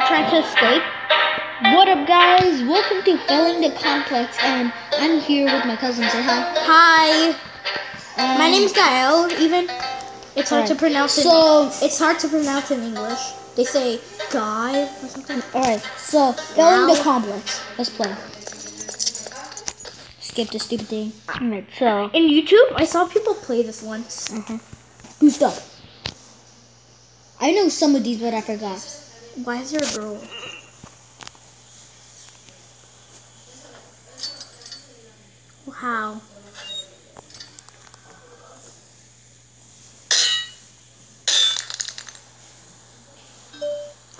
trying to escape. What up, guys? Welcome to Fleeing the Complex, and I'm here with my cousin. Say hi. Hi, Um, my name's Gael. Even it's hard to pronounce it. So, It's hard to pronounce in English. They say guy or something. alright. So, Fleeing the Complex. Let's play. Skip this stupid thing. Alright, so. In YouTube, I saw people play this once. Uh-huh. Boost up. I know some of these, but I forgot. Why is there a girl? Wow.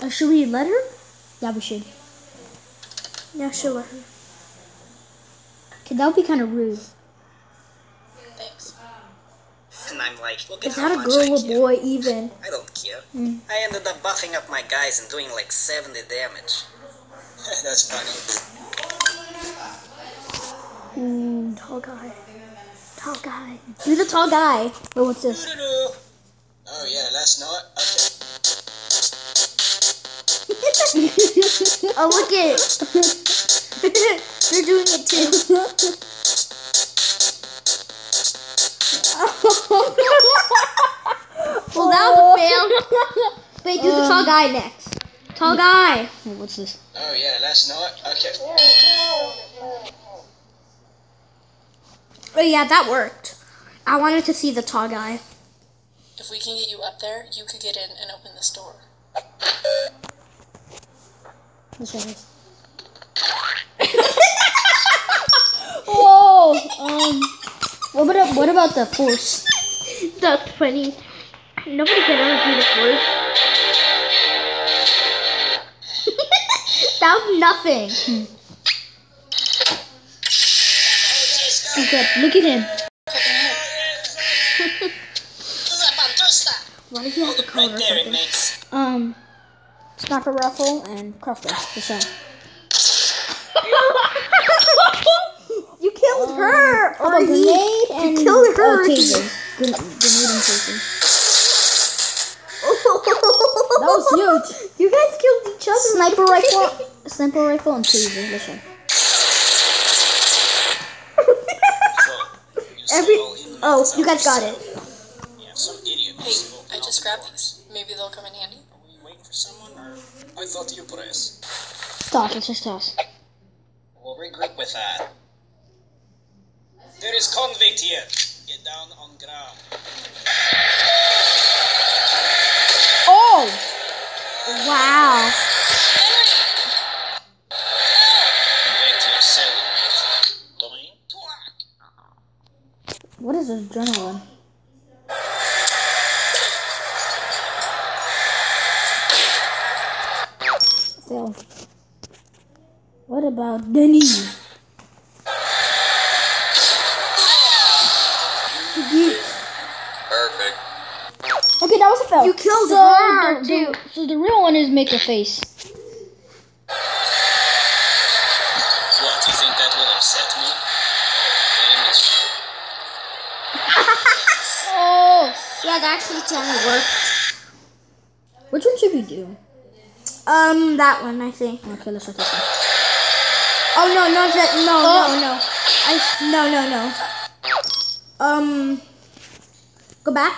Uh, should we let her? Yeah, we should. Yeah, should let her. Okay, that would be kind of rude. And I'm like, look Is at how that a girl I or boy even? I don't care. Mm. I ended up buffing up my guys and doing like 70 damage. That's funny. Mm, tall guy. Tall guy. Do the tall guy. Wait, what's this? Oh yeah, last night. Okay. Oh, look it. They're doing it too. Wait, do the tall guy next. Tall guy. Wait, what's this? Oh yeah, last night. Okay. Oh, yeah, that worked. I wanted to see the tall guy. If we can get you up there, you could get in and open this door. Let's try. Whoa! Um, what about what about the force? That's funny. Nobody can ever do the force. that was nothing. Okay, look at him. Why does he have a cone Right or something? inmates. Um, sniper rifle and crossbow. Just saying. You killed her! How Or about he. grenade and killed her. Oh, taser. Gren- grenade and taser. That was huge. You guys killed each other. Sniper rifle, sniper rifle and taser. Let's try. So, you see Every- Oh, you guys got it. Yeah, some. Hey, I just grabbed these. Maybe they'll come in handy. Are we waiting for someone, or I thought you press? Toss. Let's just toss. We'll regroup with that. There is convict here. Get down on ground. Oh! Wow. Back to your cell. Dummy. What is this adrenaline? Fail. What about Denny? Perfect. Okay, that was a fail. You killed so her, the, too. the- so the real one is make a face. What, you think that will upset me? Oh, Oh! Yeah, that actually kind of worked. Which one should we do? Um, that one, I think. Okay, let's try this one. Oh, no, no, that, no, Oh. no, no. I, no, no, no. Um, go back.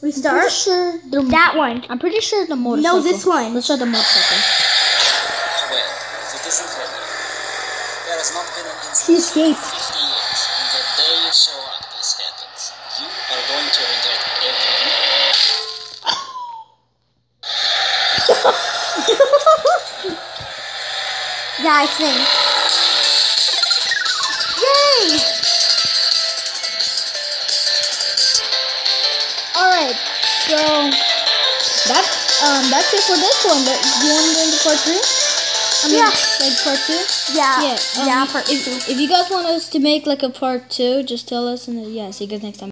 Pretty Restart. sure the That one. I'm pretty sure the motorcycle. No, this one. Let's try the motorcycle. Well, if it isn't Henry, there has not been an He escaped. Are going to regret every minute. Yeah, I think. Yay! Alright, so that's um that's it for this one. But do you want to go into part three? I mean, Yeah. like part two. Yeah. Yeah, um, yeah, part if, two. if you guys want us to make like a part two, just tell us, and then, yeah, see you guys next time.